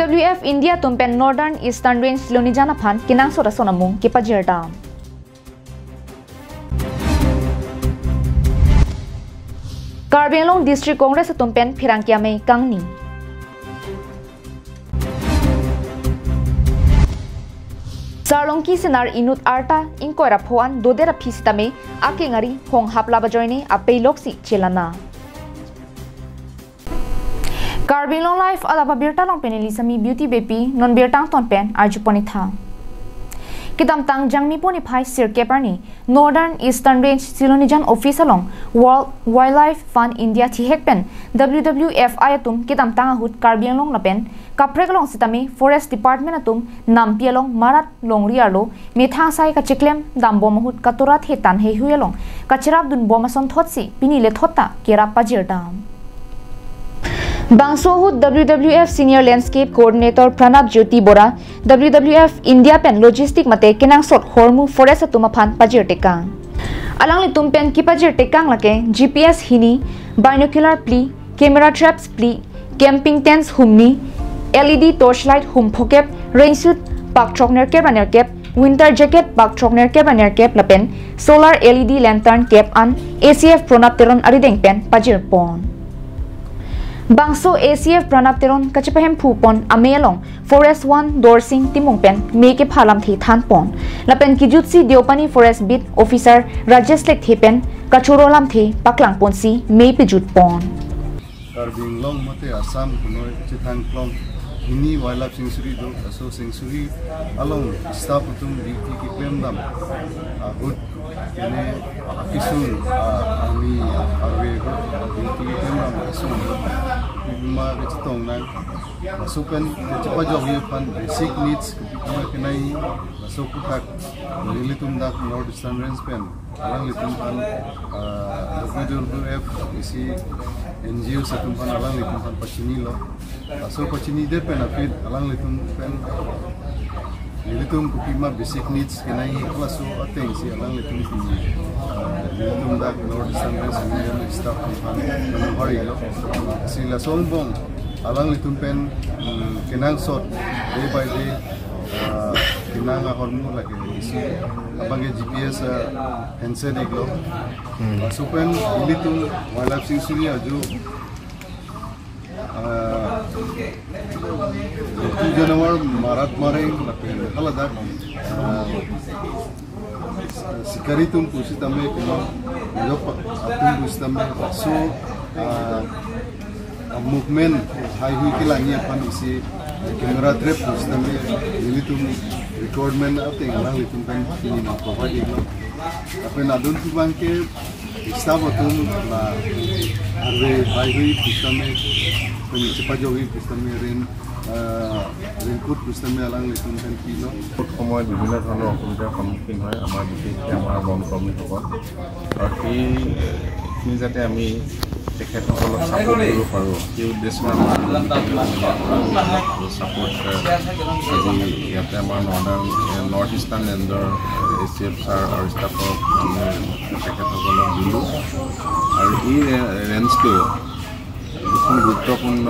WWF India tumpen Northern Eastern Range loni jana phan kinang sora sona mung ki pajirda Karbenglong District Congress tumpen phirangkia mai kangni Sarlongki senar inut arta inkoira phoan dodera phisitame akengari hong hapla bajoine apeiloksi chelana Carbon long life alaba birta long peneli sami beauty baby non birtang ton pen arjuponi tha kitam tang jangmi poni phai sir keparni northern eastern range silonijan office along world wildlife fund india thi hekpen wwf ayatum kitam tang hut carbon long lapen kaprek long sitami forest department atum nampi along marat long rialo metha sai ka chiklem dambo mahut katurat hetan he huyalong kachirap dun bomason thotsi pini le বাংসহুত W W F senior landscape coordinator Pranab Jyoti Bora W W F India pen logistic মতে কেনাংচত হৰমু forest তুমাফান পাজিৰ টেকা আলাংলি তুমপেন কিপাজিৰ টেকাং লাগে জি পি এছ হিনি বাইনকুলাৰ প্লি কেমেৰা ট্ৰেপছ প্লি কেম্পিং টেন্স হুমনি L E D torch light হুমফ' কেপ ৰেইনশ্বুট পাক থ্ৰকনেৰ কেপ আনেৰ কেপ উইণ্টাৰ জেকেট পাক থ্ৰকনেৰ কেপ আনেৰ কেপ লাপেন solar L E D lantern Cape An A C F Pranab Teron আৰু ডেংপেন Bangso ACF pranapteron kachipahem phupon amelong Forest 1 Dorsing Timongpen meke phalam thi thanpon lapen kijutsi Diopani Forest Bit Officer Rajesh Lek Thepen kachurolam thi paklang ponsi me pijut pon Karbing long mate Assam kunoi chithang ini wildlife sanctuary do aso sanctuary along staff utum di dam good. Ini akisun ami arwe ko di ki klem dam aso bima kecitong nang masukan cepat jauh ya pan basic needs kuma kenai masuk kutak lilitum dak north eastern range pen. Alang litum pan WWF isi NGO satu pan alang litum pan pacini lo so pacini de pen apit alang litum pen lilitum kupima basic needs kenai kelas so ateng alang litum kini lilitum dak north eastern range ini staff pan hari lo si la songbong alang pen kenang sot day by day kinang hormu lagi isi abang GPS handset iklo masukan ini tuh wildlife sanctuary aju itu janawar marat maring tapi kalau dak sikari tum kusi tambe kuma jop atum kusi tambe so movement hai hui ke langi record man na ating ala itong kan kini na papa di lo tapi na dun tu bang ke isa ba tu na arve bayu kita me kami cepat jogi kita me rin record kita me alang itong kan kini lo kamu ada bila kalau aku minta kamu kini lah amar bukti amar bom kamu tu tapi ini jadi kami তেখেতসকলক support কৰিব পাৰোঁ। সেই উদ্দেশ্যে আমাৰ support আজি ইয়াতে আমাৰ northern north eastern লেণ্ডৰ এ চি এফ ছাৰ আৰু ষ্টাফক আমি তেখেতসকলক দিলোঁ। আৰু এই ৰেঞ্জটো যিখন গুৰুত্বপূৰ্ণ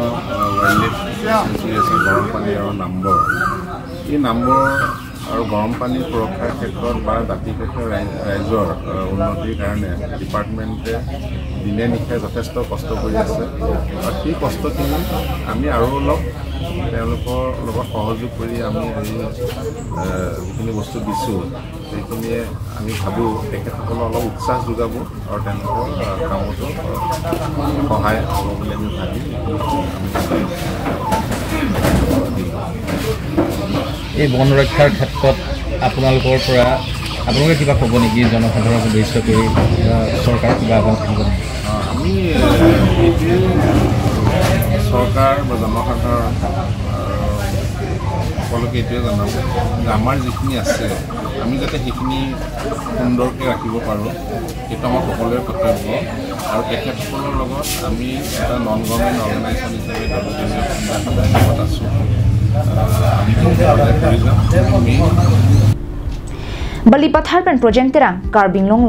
ৱাইল্ড লাইফ চেঞ্চুৰী আছে গৰম পানী আৰু নাম্বৰ। এই নাম্বৰ আৰু গৰম পানী সুৰক্ষাৰ ক্ষেত্ৰত বা দাঁতিকাষৰীয়া ৰাইজৰ উন্নতিৰ কাৰণে ডিপাৰ্টমেণ্টে দিনে নিশাই যথেষ্ট কষ্ট কৰি আছে। আৰু সেই কষ্টখিনি আমি আৰু অলপ তেওঁলোকৰ লগত সহযোগ কৰি আমি এই যিখিনি বস্তু দিছোঁ সেইখিনিয়ে আমি ভাবোঁ তেখেতসকলক অলপ উৎসাহ যোগাব আৰু তেওঁলোকৰ কামতো সহায় হ'ব বুলি আমি ভাবি এই বন ৰক্ষাৰ ক্ষেত্ৰত আপোনালোকৰ পৰা আপোনালোকে কিবা ক'ব নেকি? জনসাধাৰণক উদ্দেশ্য কৰি চৰকাৰ কিবা এখন থাকিব নেকি? চৰকাৰ বা জনসাধাৰণ সকলোকে এইটোৱে জনাব যে আমাৰ যিখিনি আছে আমি যাতে সেইখিনি সুন্দৰকৈ ৰাখিব পাৰোঁ সেইটো আমাৰ সকলোৰে কৰ্তব্য। আৰু তেখেতসকলৰ লগত আমি এটা নন গভৰ্ণমেণ্ট অৰ্গেনাইজেশ্যন হিচাপে লগত আছোঁ। আমি কৰি যাম। আমি Bali Pathar Pen Project Terang Carbing Long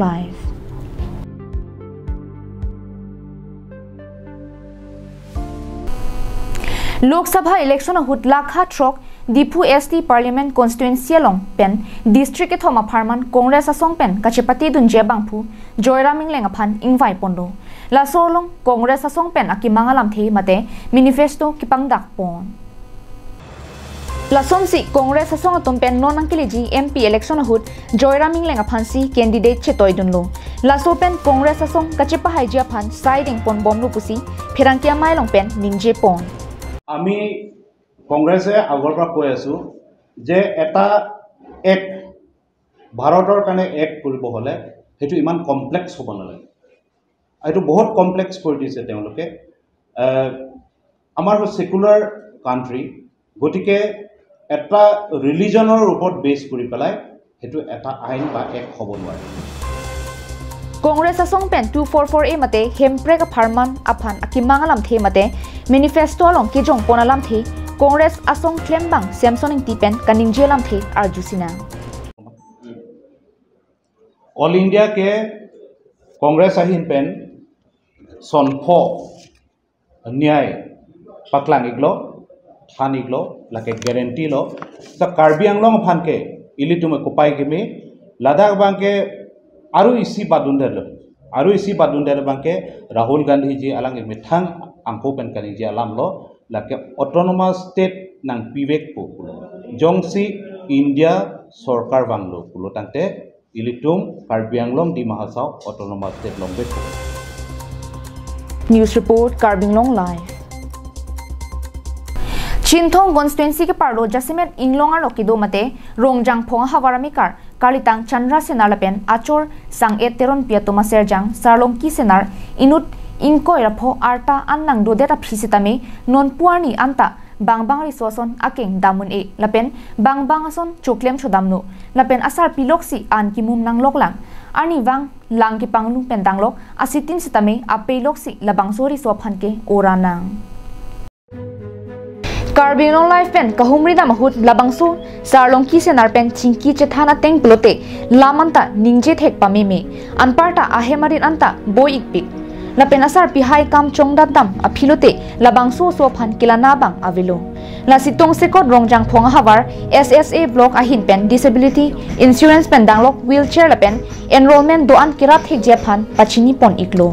ลูกสภาอิเล็กชันหุดลาคาทรกดีพูเอสตีพาร์ลิเมนต์คอนสติเอนซีลองเป็นดิสตริกทอมาพาร์มันคองเรสซองเป็นกัจเปตีดุนเจบังพูจอยรามิงเลงอพันอิงไวปอนโดลาโซลองคองเรสซองเป็นอากิมังลัมเทมาเตมินิเฟสโตกิปังดักปอนลาสมสิคองเรสซองตอมเป็นนอนังกิลิจีเอ็มพีอิเล็กชันหุดจอยรามิงเลงอพันซีแคนดิเดตเชตอยดุนโลลาโซเป็นคองเรสซองกัจเปไฮจีอพันไซดิงปอนบอมลูกุซีเพรังเกียไมลองเป็นนิงเจปอน আমি কংগ্ৰেছে আগৰ পৰা কৈ আছোঁ যে এটা এক ভাৰতৰ কাৰণে এক কৰিব হ'লে সেইটো ইমান কমপ্লেক্স হ'ব নালাগে। এইটো বহুত কমপ্লেক্স কৰি দিছে তেওঁলোকে। আমাৰ ছেকুলাৰ কাণ্ট্ৰি গতিকে এটা ৰিলিজনৰ ওপৰত বেছ কৰি পেলাই সেইটো এটা আইন বা এক হ'ব নোৱাৰে। कांग्रेस असों पेन टू फोर फोर ए मते हेमप्रेग फार्मन अफान अकिमांगलम थे मते मेनिफेस्टो लोंग की जोंग पोनालम थे कांग्रेस असों क्लेमबांग सैमसन इंग टीपेन कनिंजियलम थे अर्जुसिना ऑल इंडिया के कांग्रेस अहिन पेन सोन फो न्याय पाकलांग इग्लो फान इग्लो लाके गारंटी लो स कार्बी आंगलोंग फान के इलिटुमे तुम के गिमी लद्दाख बांके বাদুণ্ডেল আৰু ইচি বাদুণ্ডেল বাংকে ৰাহুল গান্ধীজি আলাং মিঠাং আংকো পেন কানি যে আলাম ল লাকে অট'নমাছ ষ্টেট নাং পিবেক পো জংচি ইণ্ডিয়া চৰকাৰ বাংলো কুলো তাংতে ইলিটুম কাৰ্বি আংলং ডিমা হাছাও অট'নমাছ ষ্টেট লংবেক পো News report Carbing Long Live Chinthong constituency ke parlo jasimet inglong aro kido mate rongjang phong hawarami kar Kalitang Chandra Senar lapen acor sang eteron piatoma serjang sarlong ki senar inut inkoi rapho arta annang do deta phisitame non puani anta bang bang ri soson akeng damun e lapen bang bang ason choklem chodamno lapen asar piloksi an ki mum nang loklang ani wang lang ki panglung pendang lok asitin sitame ape loksi labang sori so phanke oranang Carbino life pen kahumri da mahut labangsu sarlong ki senar pen chingki che thana teng plote lamanta ningje thek pame me anparta ahemarin anta boy ikpik la pen asar pi hai kam chong da dam aphilote labangsu so phan kilana bang avilo la sitong se kot rongjang phong hawar ssa block ahin pen disability insurance pen danglok wheelchair la pen enrollment do an kirat thek je phan pachini pon iklo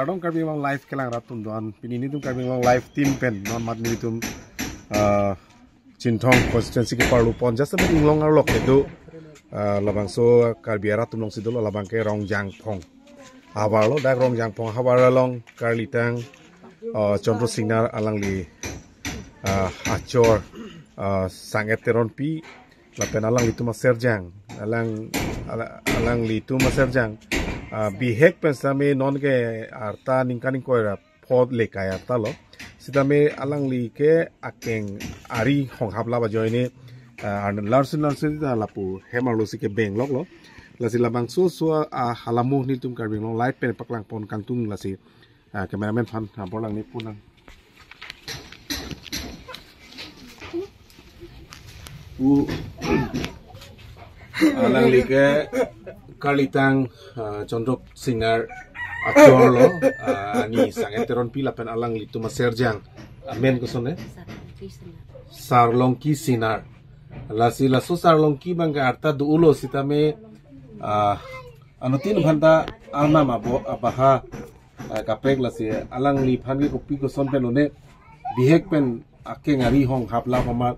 kadang kami memang live kelang ratum doan. Pini ini tuh kami memang live team pen non mat ni tum cintong constituency ke parlu pon jasa bet inglong arlok itu labang so karbiara tum long sidolo labang ke rong jang pong. Habar lo dak rong jang pong habar long karlitang condro sinar alang li acor sanget teron pi lapen alang itu maserjang alang alang li itu maserjang bihek pensame non ke arta ningkaning koira pod lekai arta lo. Sidame alang li ke akeng ari hong habla ba joine ar larsin larsin da lapu hemar lo sike beng lok lo. Lasi labang so so halamu ni tum karbing lo light pen paklang pon kantung lasi cameraman fan borlang ni punang u alang li ke kalitang chondrok singer achorlo ni sangeteron pila pen alang li tuma serjang men ko sone sarlongki sinar. Lasi laso sarlongki bangga arta du ulo sitame ano tin bhanda alma ma bo abaha kapek lasi alang li phangi kopi ko son pen one bihek pen ake ngari hong hapla homa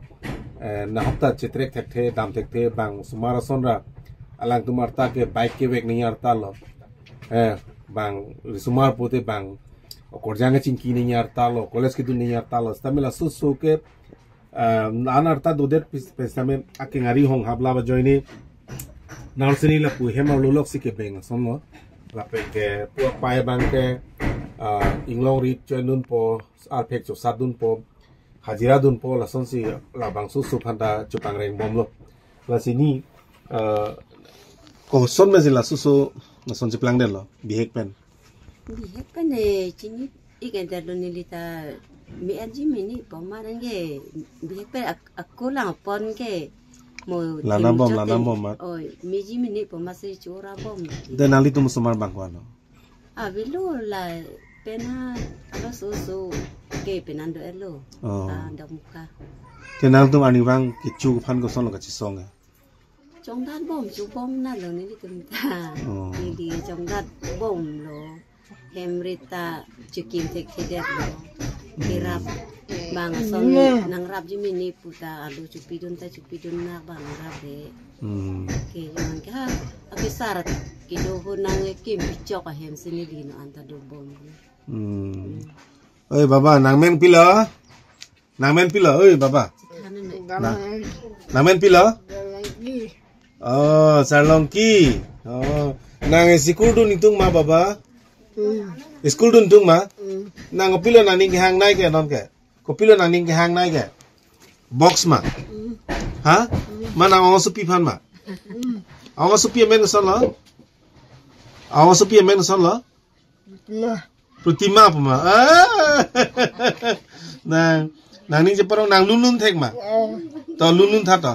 नहाता चित्रे थेक्थे दाम थेक्थे बांग सुमारा सोनरा, अलग तुम अड़ता के बाइक के वेग नहीं अड़ता लो। है, बांग सुमार पोते बांग कोरजांगे चिंकी नहीं अड़ता लो, कॉलेज की तो नहीं अड़ता लो तमिल असु सो के नान अड़ता दो देर पैसा में आके नारी होंग, हाबला बजोइने नार्सनी लपु हेमा लोलोक के बेंग, सोनो लापे के, पुआ पाए बांग के इंग्लोंग रिप चनुन पो आरफेक सादुन पो hajira dun po la son si la bang su su phanda chupang reng bom lo la sini ko son me la su su na son si plang den lo bihek pen bihek pen e chini igen der lo nilita mi aji mini poma dan ke bi pe aku lang pon ke mo Lana bom, lana bom, mat. oi mi ji mini poma se chora bom Dan nali tu musumar bangkwano. a bilu la pena alo ke penando elo Oh. ndak muka. Ke nal tu ani bang kicu pan ko son lo kachi song ya. trong bom chú bom na lo ni tum ta Oh. ni di trong đát bom lo. Hemrita chikim tek tedet lo. Kirap bang son nang rap ji mini puta alu cupidun ta cupidun na bang rap de Hmm. ke yang ka abi sarat. Ki do ho nang e kim bichok a hem sini di no anta do bom Hmm. Oi baba, nang men pila? Nang men pila? Oi baba. Nang nang men pila? Oh, sarlongki. Oh, nang sikul tu nitung ma baba. School tu nitung ma. Nang pila nang ning hang nai ke non ke. Ko pila hang nai ke. Box ma. Ha? Mana ang supi pan ma. Ang supi men son lo. Ang supi men lo. Pratima apa ma? Ah. nang nang ning je parang nang lunun thek ma. To lunun tha to.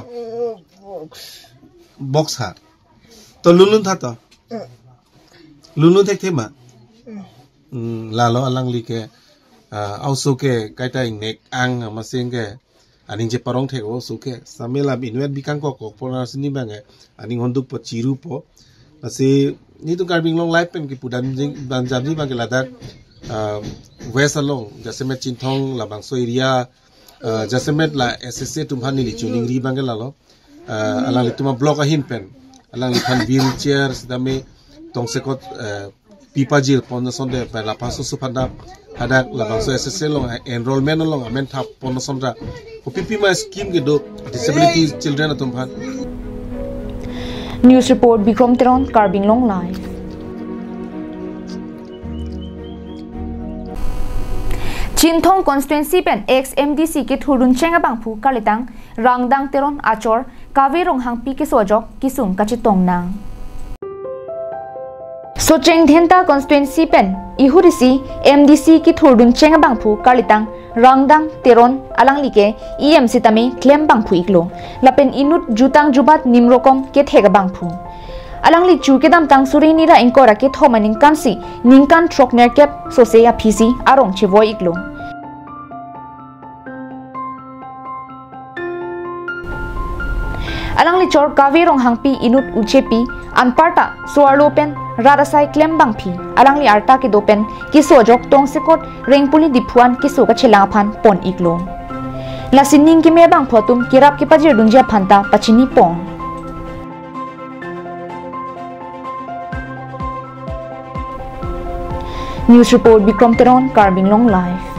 Box ha. To lunun tha to. Lunun thek the ma. Hmm, lalo alang li ke uh, also ke kaita nek ang masing ke aning je parong thek o su ke samela binwet bikang ko ko pona sini bange aning honduk po chiru po asi nito karming long life pen ki pudan jing ban jam ji bang lada west along Jasemet Chintong la bangso area jase met la ss tum han ni chuning ri bang la lo ala li tuma block ahin pen ala li khan bin chair sida me tong se kot pipa jil pon na de pa la paso su phanda hada la bangso so long enrollment long amen thap pon na son pipi ma scheme ge do disability children atum News report Bikrom Teron, Carbing Long Live. Chinthong constituency pen ex MDC ke thurun chenga bangphu kalitang rangdang teron achor kavirong hangpi ke sojok kisum kachitong nang So Chengthenta constituency pen ihurisi MDC ki thurdun chenga bangphu kalitang rangdang teron alang like EMC tami klem bangphu iklo lapen inut jutang jubat nimrokom ke thega bangphu alang li chu ke dam tang suri ni ra inkora ke thoma ning kansi ningkan trok ner kep so se ya phisi arong chevoi iklo alang li chor kavirong hangpi inut uchepi anparta suarlo pen radasai klem bangphi alang li arta ke dopen ki sojok tong sekot rengpuli diphuan ki soka chelang phan pon iklo lasining ki me bang photum kirap ki pajir dunja phanta pachini pong News report Bikram Teron, Carbing Long Live.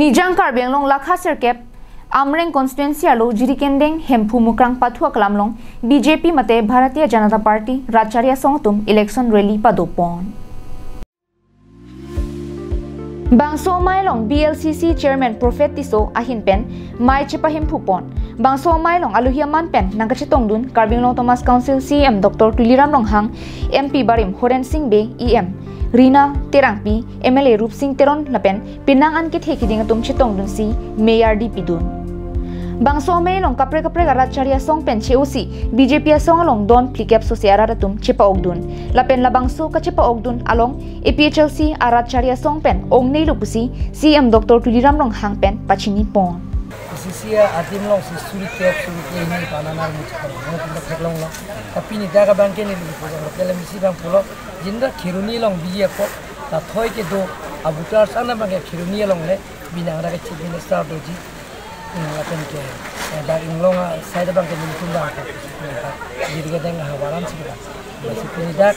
নিজাং কাৰ্বি আংলং লাখা চেৰকেপ আমৰেং কনষ্টুৱেঞ্চি আৰু জিৰিকেন্দেং হেম্ফু মুকৰাং পাথুৱা কলামলং বিজেপি মতে ভাৰতীয় জনতা পাৰ্টি ৰাজাৰিয়া চংতুম ইলেকশন ৰেলী পাদপন Bangso Mailong BLCC chairman Prophet Tisso আহিন পেন মাই চেপা হেম ফুপন বাংসো মাইলং আলুহিয়া মান পেন নাগাছে তংদুন কার্বিং লং Thomas council CM doctor Tuliram Ronghang MP বারিম Horen Singh Bey EM Rina Terangpi MLA Rup Singh Teron Lapen Pinangan Kit Hekiding Tum Chitong dun si Mayor DP dun Bangso Mailong Kapre Kapre Garacharya Song pen Cheusi BJP Song along Don Plikep Sosiara Ratum Chipa Ogdun Lapen Labangso Kachipa Ogdun along APHLC Aracharya Song pen Ong Nei CM Dr. Tuliram Long Hang pen Pachini Pon sisia atim long si suri tep suri ini pananar mu chakar mo tinda kheklong lo tapi ni daga bangke ni lu pojang lo kele misi bang pulo jinda khiruni long biye ko ta thoi ke do abutar sana bangke khiruni long le binang daga chief minister do ji apen ke da inglong sai da bangke ni tunda ka jirga deng hawaran si ba basi puni dak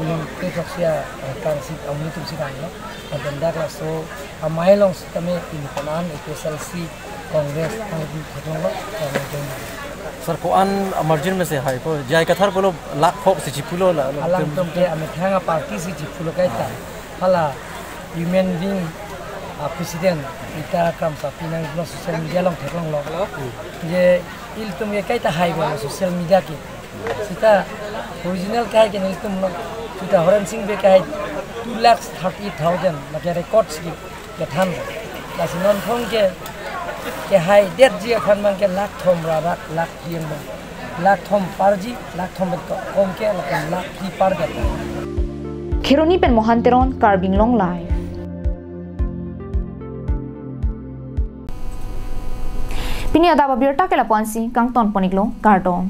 ulung ke toksia kan si amni tum si dang lo apen dak la so amai long kami ini panan SLC Congress sir को अन मर्जिन में से हाई को जाय कथर बोलो लाख फोक से चिपुलो ला अलाम तुम के अमे थांगा पार्टी से चिपुलो कायता हाला ह्यूमन बीइंग प्रेसिडेंट इता काम सा पिना ग्लो सोशल मीडिया लंग थेकलंग लो ये इल तुम के कायता हाई बो सोशल मीडिया के। सीता ओरिजिनल काहे के नहीं तुम लोग सीता हरन सिंह बे काहे 2 लाख 30 थाउज़ेंड लगे रिकॉर्ड्स की के थान लासिनोन के કે હાય દેર જીએ ખાનમાં કે લાખ થોમરા રાખ લાખ જીએમ લાખ થોમ પારજી લાખ થોમ ઓમ કે લાખ કી પાર દે ખેરોની પેન મોહાંતેરોન Karbi Anglong life Pini ada babirta kela ponsi kang ton poniklo karton.